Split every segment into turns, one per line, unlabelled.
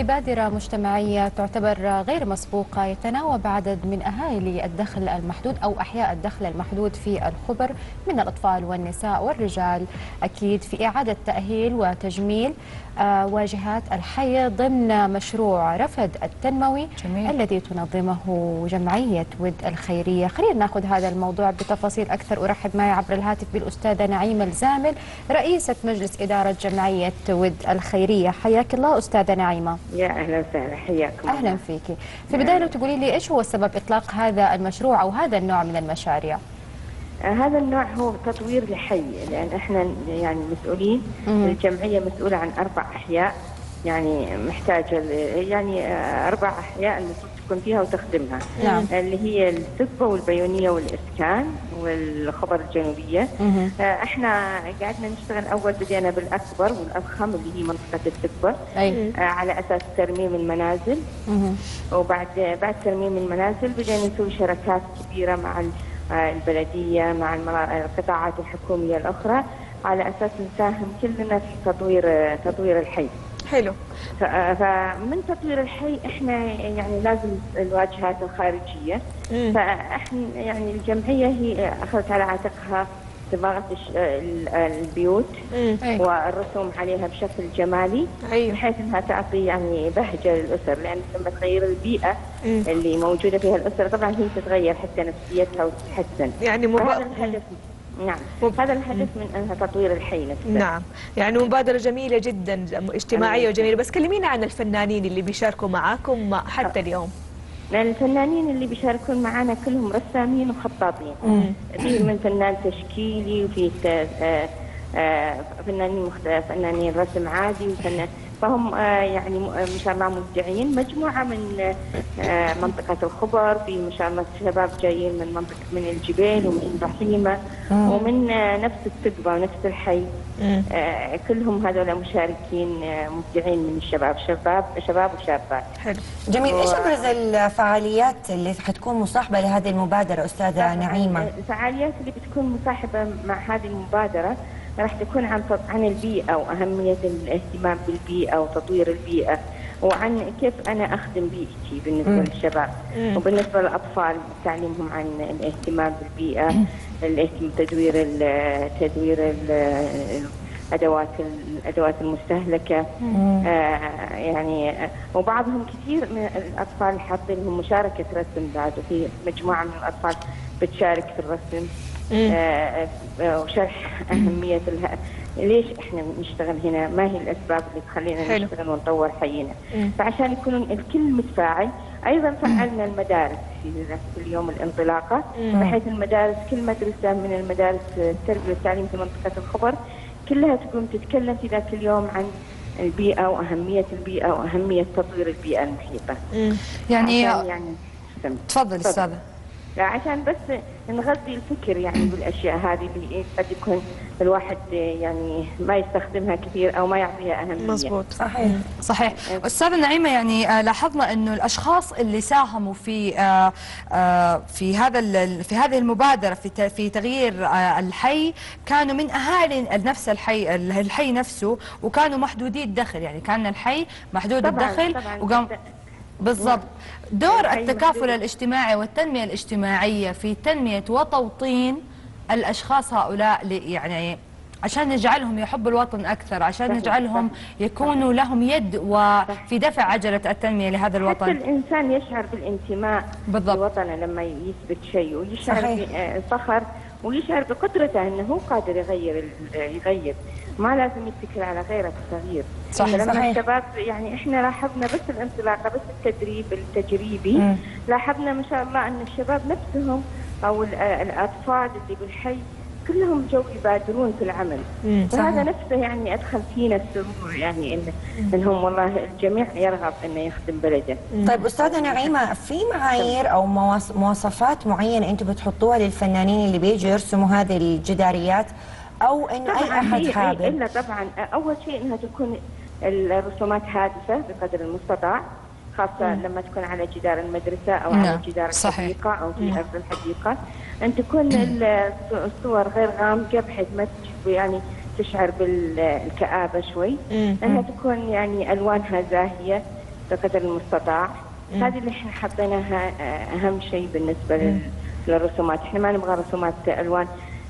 في بادرة مجتمعية تعتبر غير مسبوقة يتناوب عدد من أهالي الدخل المحدود أو أحياء الدخل المحدود في الخبر من الأطفال والنساء والرجال. أكيد في إعادة تأهيل وتجميل آه، واجهات الحي ضمن مشروع رفد التنموي
جميل.
الذي تنظمه جمعية ود الخيرية. خلينا ناخذ هذا الموضوع بتفاصيل أكثر. أرحب معي عبر الهاتف بالأستاذة نعيمة الزامل رئيسة مجلس إدارة جمعية ود الخيرية. حياك الله أستاذة نعيمة.
يا أهلا وسهلا حياكم
أهلا فيك. في البداية لو تقولي لي إيش هو سبب إطلاق هذا المشروع أو هذا النوع من المشاريع؟
آه، هذا النوع هو تطوير لحي لأن إحنا يعني مسؤولين. الجمعية مسؤولة عن أربع أحياء يعني محتاجة يعني آه، أربع أحياء المفروض تكون فيها وتخدمها
نعم.
اللي هي السكبه والبيونية والاسكان والخبر الجنوبية
مهم.
آه، إحنا قعدنا نشتغل أول بدينا بالأكبر والافخم اللي هي منطقة السكبه
أي
آه، على أساس ترميم المنازل
مهم.
وبعد بعد ترميم المنازل بدينا نسوي شراكات كبيرة مع آه، البلدية مع القطاعات الحكومية الأخرى على أساس نساهم كلنا في تطوير تطوير الحي.
حلو
فمن تطوير الحي إحنا يعني لازم الواجهات الخارجية
مم.
فإحنا يعني الجمعية هي أخذت على عاتقها صباغه الش- ال- البيوت
مم.
والرسوم عليها بشكل جمالي
أيوه
بحيث إنها تعطي يعني بهجة للأسر لأن لما تغير البيئة
مم.
اللي موجودة فيها الاسره طبعا هي تتغير حتى نفسيتها وتتحسن
يعني
فهذا
مبا...
الهدف نعم. هذا الهدف من أنها تطوير الحي نفسه
نعم. يعني مبادرة جميلة جدا اجتماعية وجميلة. بس كلمينا عن الفنانين اللي بيشاركوا معاكم حتى اليوم.
لأن الفنانين اللي بيشاركون معنا كلهم رسامين وخطاطين. في من فنان تشكيلي وفي آه، آه، فنانين مخت... فنانين رسم عادي وفنان فهم آه، يعني م- آه، ما شاء الله مبدعين. مجموعة من آه، منطقة الخبر في ما شاء الله شباب جايين من منطقة من الجبال ومن رحيمه ومن نفس السقبه ونفس الحي. كلهم هذول مشاركين مبدعين من الشباب شباب شباب وشابات.
حلو.
جميل.
إيش
أبرز الفعاليات اللي حتكون مصاحبة لهذه المبادرة أستاذة نعيمة؟
الفعاليات اللي بتكون مصاحبة مع هذه المبادرة راح تكون عن عن البيئة وأهمية الاهتمام بالبيئة وتطوير البيئة وعن كيف أنا أخدم بيئتي بالنسبة للشباب. وبالنسبة للأطفال تعليمهم عن الاهتمام بالبيئة الاهتمام تدوير ال- تدوير ال- الأدوات الأدوات المستهلكة. آه يعني وبعضهم كثير من الأطفال حاطين لهم مشاركة رسم بعد وفي مجموعة من الأطفال بتشارك في الرسم. وشرح أهمية الها... ليش إحنا بنشتغل هنا؟ ما هي الأسباب اللي تخلينا
حلو.
نشتغل ونطور حينا؟ فعشان يكون الكل متفاعل، أيضا فعلنا المدارس في اليوم الانطلاقة بحيث المدارس كل مدرسة من المدارس التربية والتعليم في منطقة الخبر كلها تقوم تتكلم في ذاك اليوم عن البيئة وأهمية البيئة وأهمية تطوير البيئة المحيطة.
يعني
يعني استمع.
تفضل
أستاذة عشان بس نغذي الفكر يعني بالأشياء هذه اللي قد يكون الواحد يعني ما يستخدمها كثير أو ما يعطيها أهمية.
مظبوط.
صحيح.
صحيح. أستاذة نعيمة يعني آه، لاحظنا إنه الأشخاص اللي ساهموا في آه، آه، في هذا في هذه المبادرة في في تغيير الحي كانوا من أهالي نفس الحي الحي نفسه وكانوا محدودي الدخل. يعني كان الحي محدود
طبعاً،
الدخل
طبعاً.
وقام بالضبط دور
الحي
التكافل
محدود.
الاجتماعي والتنمية الاجتماعية في تنمية وتوطين الأشخاص هؤلاء يعني عشان نجعلهم يحبوا الوطن أكثر عشان نجعلهم. يكونوا لهم يد وفي دفع عجلة التنمية لهذا
حتى
الوطن
الإنسان يشعر بالانتماء
بالضبط.
لوطنه لما يثبت شيء ويشعر
صحيح.
ويشعر بقدرته إنه هو قادر يغير ال- يغير. ما لازم يتكل على غيره في التغيير.
صحيح،
فلما
صحيح.
الشباب يعني إحنا لاحظنا بس الانطلاقة بس التدريب التجريبي. لاحظنا ما شاء الله إن الشباب نفسهم أو ال- الأطفال اللي بالحي كلهم جو يبادرون في العمل. فهذا نفسه يعني أدخل فينا السرور يعني ان إنهم والله الجميع يرغب إنه يخدم بلده.
طيب أستاذة نعيمة في معايير أو مواص- مواصفات معينة أنتم بتحطوها للفنانين اللي بيجوا يرسموا هذه الجداريات؟ أو انه أي
طبعا أحد
حابب
إلا طبعا أول شيء إنها تكون الرسومات هادفة بقدر المستطاع. خاصة لما تكون على جدار المدرسة أو على
نعم،
جدار
صحيح.
الحديقة أو في أرض الحديقة أن تكون ال- الصور غير غامقة بحيث ما يعني تشعر بالكآبة شوي. أنها تكون يعني ألوانها زاهية بقدر المستطاع. هذه اللي إحنا حطيناها آه، أهم شيء بالنسبة لل- للرسومات. إحنا ما نبغى رسومات ألوان.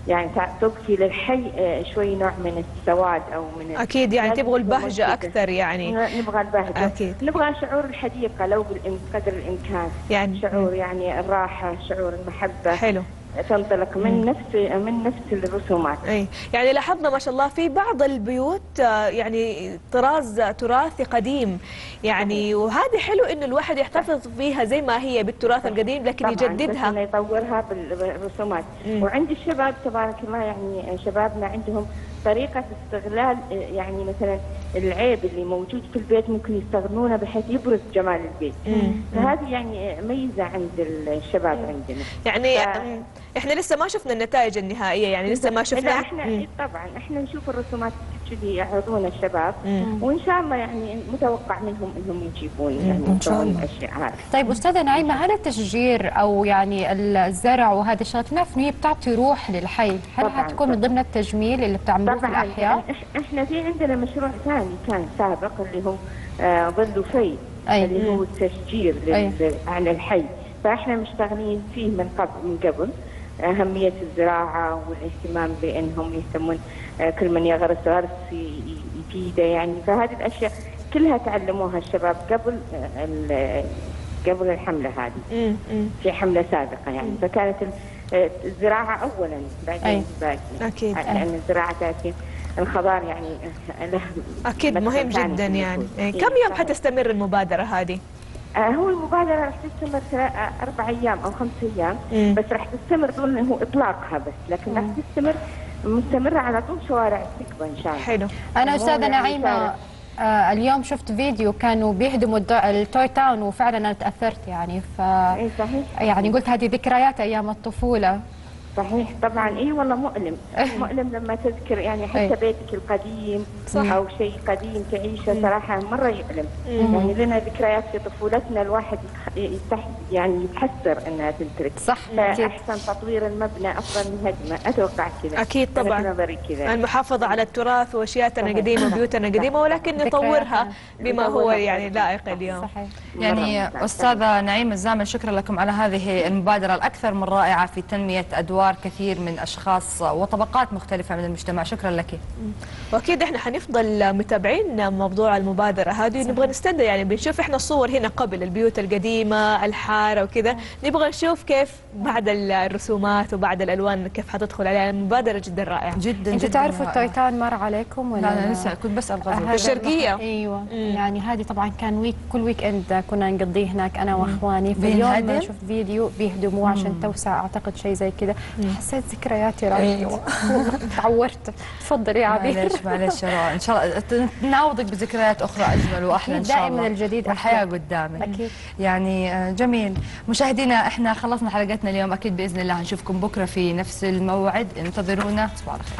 يعني تضفي للحي آه، شوي نوع من السواد أو من
أكيد يعني تبغوا
البهجة.
أكثر يعني.
نبغى البهجة.
أكيد.
نبغى شعور الحديقة لو قدر الإمكان.
يعني
شعور يعني الراحة شعور المحبة.
حلو.
تنطلق من نفس من نفس الرسومات.
اي يعني لاحظنا ما شاء الله في بعض البيوت آه، يعني طراز تراثي قديم. يعني وهذه حلو إنه الواحد يحتفظ فيها زي ما هي بالتراث القديم لكن
طبعاً،
يجددها.
يطورها بال- بالرسومات.
مم.
وعند الشباب تبارك الله يعني شبابنا عندهم طريقة استغلال يعني مثلا العيب اللي موجود في البيت ممكن يستغلونه بحيث يبرز جمال البيت. فهذه يعني ميزة عند الشباب عندنا.
يعني
ف-
إحنا لسه ما شفنا النتائج النهائية يعني لسه ما شفنا. إحنا.
إيه طبعا إحنا نشوف الرسومات. اللي يعرضون الشباب
مم.
وإن شاء الله يعني متوقع منهم إنهم يجيبون يعني
شاء الله.
الأشياء هذه
طيب أستاذة نعيمة هل التشجير أو يعني الزرع وهذه الشغلات نعرف إنه هي بتعطي روح للحي، هل حتكون من. ضمن التجميل اللي بتعملوه في الأحياء؟
إح- إحنا في عندنا مشروع ثاني كان سابق اللي هو آه، ظل في
أي.
اللي هو التشجير على الحي فإحنا مشتغلين فيه من قبل من قبل أهمية الزراعة والاهتمام بأنهم يهتمون آه، كل من يغرس غرس يفيده يعني فهذه الأشياء كلها تعلموها الشباب قبل آه، قبل الحملة هذه. في حملة سابقة يعني فكانت آه، الزراعة أولا. بعدين الباقي
أكيد.
لأن الزراعة تأتي الخضار يعني مدخل
مهم جدا يعني. إيه، كم يوم. حتستمر المبادرة هذه
هو المبادرة راح تستمر آه، أربع أيام أو خمس أيام
مم.
بس راح تستمر دون هو إطلاقها بس لكن راح تستمر مستمرة على طول شوارع السكبة إن شاء الله.
أنا
يعني
أستاذة
يعني
نعيمة
كانت-
آه اليوم شفت فيديو كانوا بيهدموا التوي تاون وفعلا أنا تأثرت يعني ف
إيه صحيح.
يعني قلت هذه ذكريات أيام الطفولة.
صحيح طبعا اي والله مؤلم مؤلم لما تذكر يعني حتى. بيتك القديم
صح.
أو شيء قديم تعيشه صراحة مرة يؤلم يعني لنا ذكريات في طفولتنا الواحد يتح يعني يتحسر إنها تنترك
صح أكيد
فاحسن تطوير المبنى أفضل من هدمه أتوقع كذا أنا
طبعاً.
نظري كذا
المحافظة على التراث واشياتنا
صح.
وبيوتنا
صح.
قديمة ولكن نطورها. بما هو. يعني لائق. اليوم
صحيح
يعني. أستاذة نعيم الزامل شكرا لكم على هذه المبادرة الأكثر من رائعة في تنمية أدوار كثير من أشخاص وطبقات مختلفة من المجتمع. شكرا لك.
وأكيد إحنا حنفضل متابعين موضوع المبادرة هذه. نبغى نستنى يعني بنشوف إحنا الصور هنا قبل البيوت القديمة الحارة وكذا. نبغى نشوف كيف بعد الرسومات وبعد الألوان كيف حتدخل عليها. المبادرة جدا رائعة.
جدا
أنتوا
جدا
تعرفوا
رائعة.
التويتان مر عليكم ولا
لا أنا لسه كنت بسأل غزل
هذا
الشرقية.
أيوه. يعني هذه طبعا كان week كل weekend كنا نقضيه هناك أنا وأخواني. في اليوم؟ شفت فيديو بيهدموه عشان توسع أعتقد شيء زي كذا. حسيت ذكرياتي راحت
أيوة.
تعورت. تفضلي يا عبير
معلش معلش. إن شاء الله نعوضك بذكريات أخرى أجمل وأحلى
إن
شاء
دائماً
الله.
الجديد
والحياة
أحلى.
قدامك.
أكيد.
يعني آه، جميل. مشاهدينا إحنا خلصنا حلقتنا اليوم. أكيد بإذن الله هنشوفكم بكرة في نفس الموعد. انتظرونا. تصبحوا على خير